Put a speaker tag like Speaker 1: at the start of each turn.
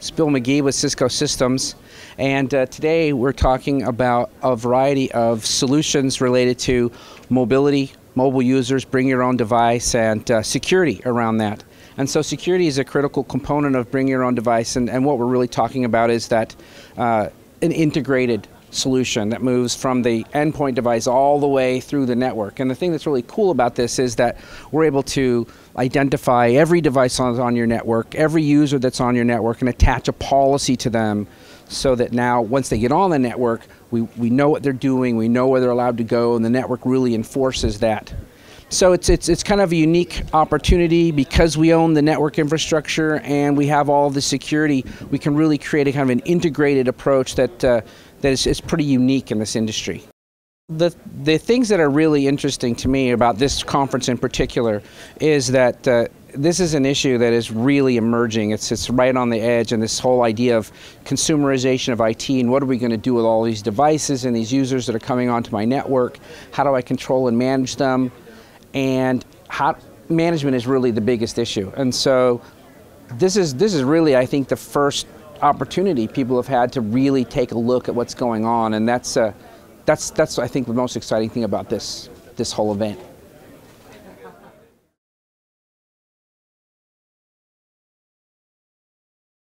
Speaker 1: It's Bill McGee with Cisco Systems, and uh, today we're talking about a variety of solutions related to mobility, mobile users, bring your own device, and uh, security around that. And so security is a critical component of bring your own device, and, and what we're really talking about is that uh, an integrated solution that moves from the endpoint device all the way through the network. And the thing that's really cool about this is that we're able to identify every device on, on your network, every user that's on your network, and attach a policy to them so that now once they get on the network, we, we know what they're doing, we know where they're allowed to go, and the network really enforces that. So it's, it's, it's kind of a unique opportunity because we own the network infrastructure and we have all the security, we can really create a kind of an integrated approach that, uh, that is, is pretty unique in this industry. The, the things that are really interesting to me about this conference in particular is that uh, this is an issue that is really emerging. It's, it's right on the edge, and this whole idea of consumerization of IT and what are we going to do with all these devices and these users that are coming onto my network? How do I control and manage them? and how management is really the biggest issue. And so this is this is really I think the first opportunity people have had to really take a look at what's going on, and that's uh, that's that's I think the most exciting thing about this this whole event.